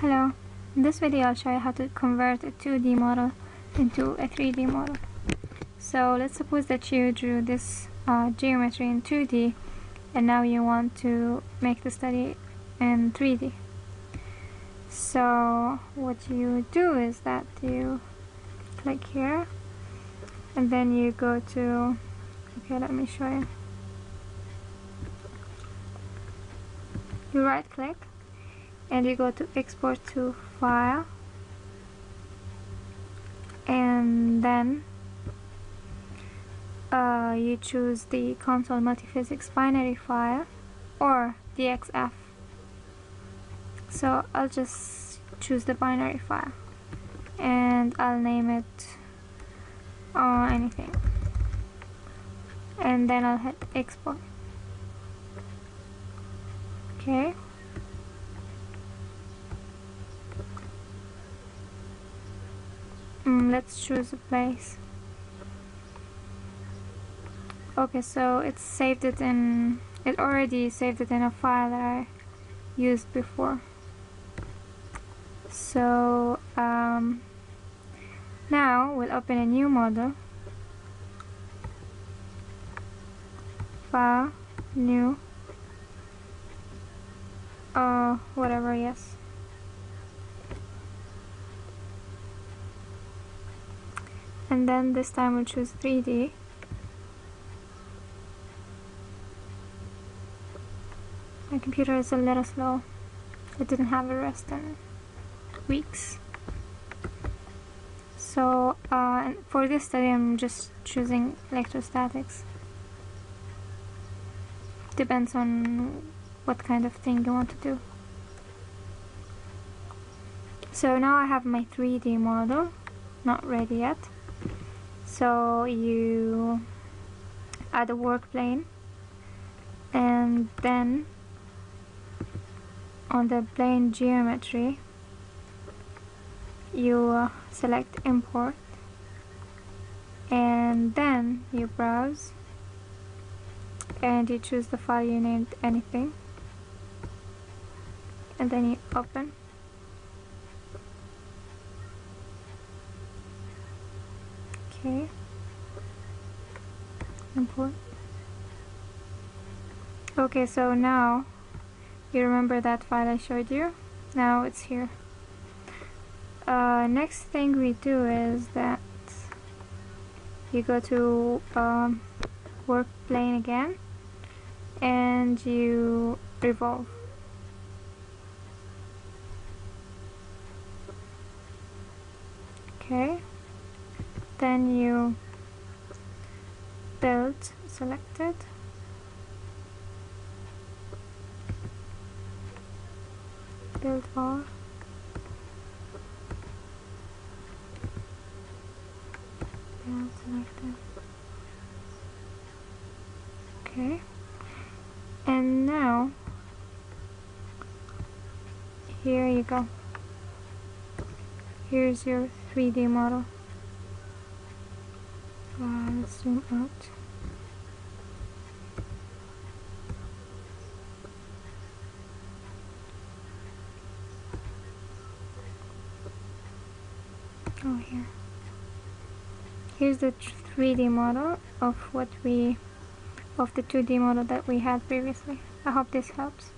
Hello, in this video I'll show you how to convert a 2D model into a 3D model. So let's suppose that you drew this uh, geometry in 2D and now you want to make the study in 3D. So what you do is that you click here and then you go to, okay let me show you. You right click and you go to export to file. And then uh, you choose the COMSOL multiphysics binary file or DXF so I'll just choose the binary file. And I'll name it uh, anything. And then I'll hit export. Okay mm, let's choose a place. Okay so it saved it in it already saved it in a file that I used before. So um, now we'll open a new model. File new uh whatever yes and then this time we'll choose 3D my computer is a little slow. It didn't have a rest in weeks. So uh, for this study I'm just choosing electrostatics. Depends on what kind of thing you want to do. So now I have my 3D model. Not ready yet so you add a work plane and then on the plane geometry you uh, select import and then you browse and you choose the file you named anything and then you open okay import okay so now you remember that file I showed you? Now it's here. Uh, next thing we do is that you go to um, work plane again and you revolve. Okay then you build selected. Build all build selected. Okay. And now here you go. Here's your 3D model let's zoom out. Oh here. Here's the 3D model of what we of the 2D model that we had previously. I hope this helps